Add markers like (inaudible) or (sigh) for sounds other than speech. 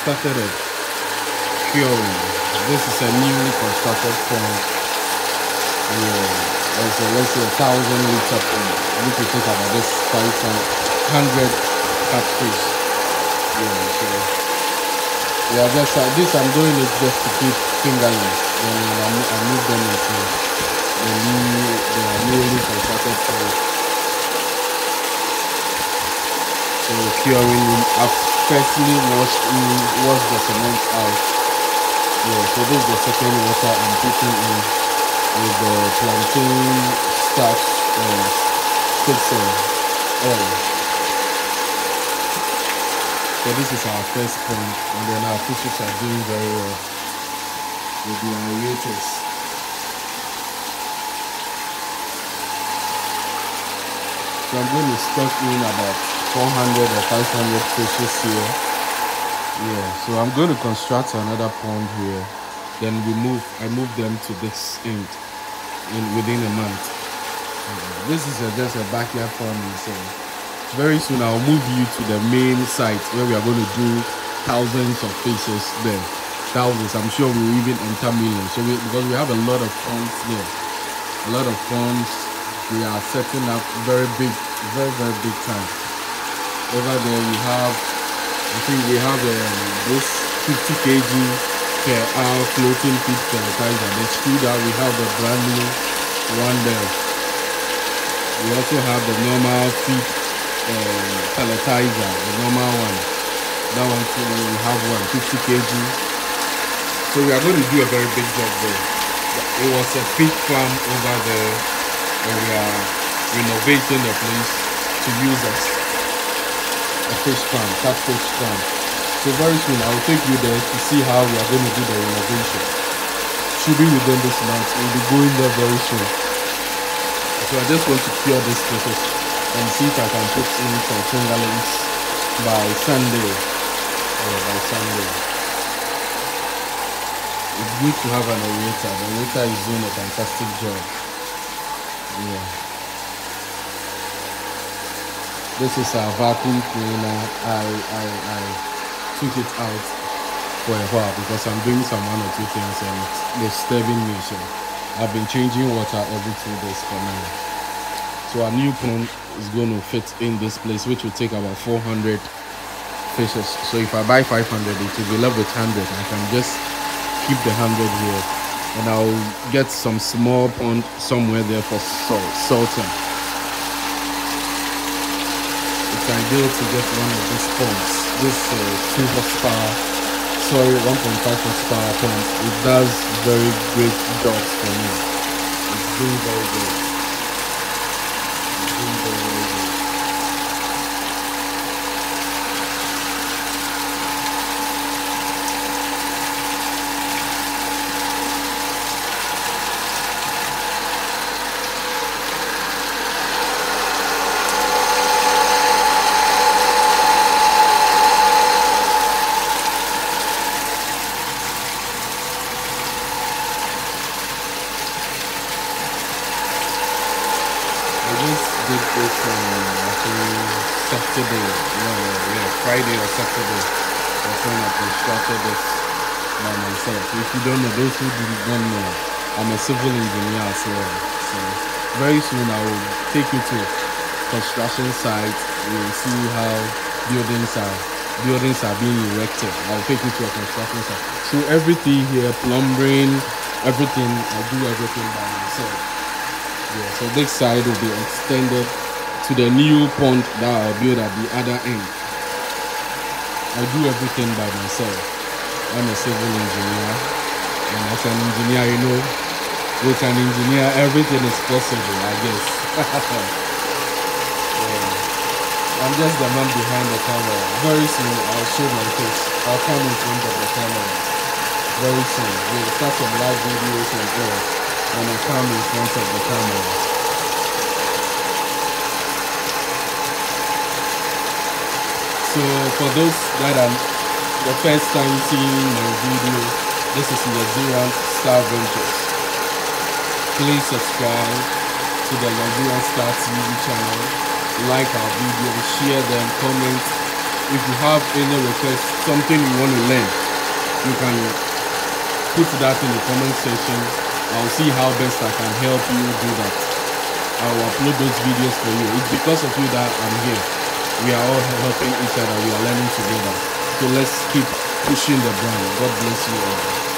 started it curing. This is a newly constructed pond. Yeah, it's a, let's say a thousand liter pond. Which will take about this five hundred catfish. Yeah, so yeah, just uh, this I'm doing it just to keep fingerlings. Then I, I move them into the new, the newly constructed pond. So curing, I've firstly washed in, washed the cement out. Yeah, so this is the second water I'm putting in with the plantain starch and and oil. So this is our first pond and then our fishes are doing very well with the aerators. So I'm going to stock in about 400 or 500 fishes here. Yeah, so I'm going to construct another pond here. Then we move, I move them to this end in within a month. This is a, just a backyard farming, so very soon I'll move you to the main site where we are going to do thousands of fishes there. Thousands, I'm sure we'll even enter millions. So we, because we have a lot of ponds there, a lot of ponds. We are setting up very big, very very big time over there we have I think we have um, this 50 kg per hour floating feed pelletizer the extruder we have the brand new one there. We also have the normal feed uh, pelletizer the normal one. That one too we have one 50 kg. So we are going to do a very big job there. It was a pig farm over there and we are renovating the place to use as a fish farm, catfish farm. So very soon I will take you there to see how we are going to do the renovation. Should be within this month. We'll be going there very soon. So I just want to clear this process and see if I can put in some fingerlings by Sunday. Or by Sunday. It's good to have an aerator. The aerator is doing a fantastic job. Yeah. This is our vacuum cleaner. I, I, I took it out for a while because I'm doing some one or two things and it's disturbing me. So I've been changing water every two days for now. So our new pond is going to fit in this place, which will take about 400 fishes. So if I buy 500, it will be left with 100. I can just keep the 100 here and I'll get some small pond somewhere there for salt, salting it's ideal to get one of these pumps. This uh, 2 horsepower, sorry, 1.5 horsepower pump. It does very great jobs for me. It's doing very good. It's doing very good. I just did this on I think Saturday, no, yeah, Friday or Saturday. That's when I constructed this by myself. If you don't know, those who do- don't know, I'm a civil engineer as well. So very soon I will take you to construction site. You'll see how buildings are buildings are being erected. I'll take you to a construction site. So everything here, plumbing, everything, I do everything by myself. Yeah, so this side will be extended to the new pond that I'll build at the other end. I do everything by myself. I'm a civil engineer, and as an engineer, you know, with an engineer, everything is possible, I guess. (laughs) yeah. I'm just the man behind the camera. Very soon, I'll show my face. I'll come in front of the camera. Very soon, we'll start some live videos and all when. So for those that are the first time seeing my video, this is Luxuriant Star Ventures. Please subscribe to the Luxuriant Star TV channel, like our videos, share them, comment, if you have any request, something you want to learn, you can put that in the comment section. I'll see how best I can help you do that. I'll upload those videos for you. It's because of you that I'm here. We are all helping each other. We are learning together. So let's keep pushing the brand. God bless you all.